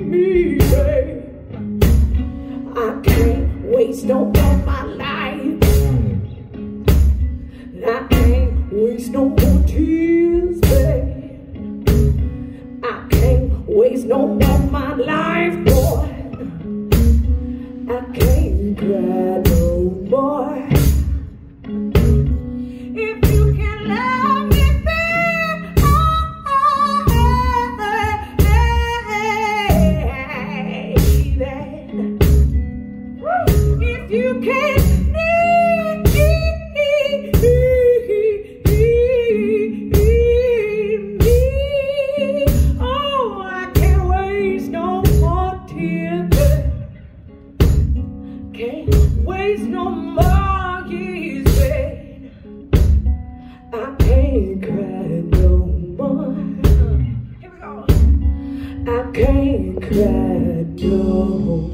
me. I can't waste no more my life. I can't waste no more tears, babe. I can't waste no more my life, boy. I can't cry no more. No more babe. I can't cry no more. Here we go. I can't cry no more.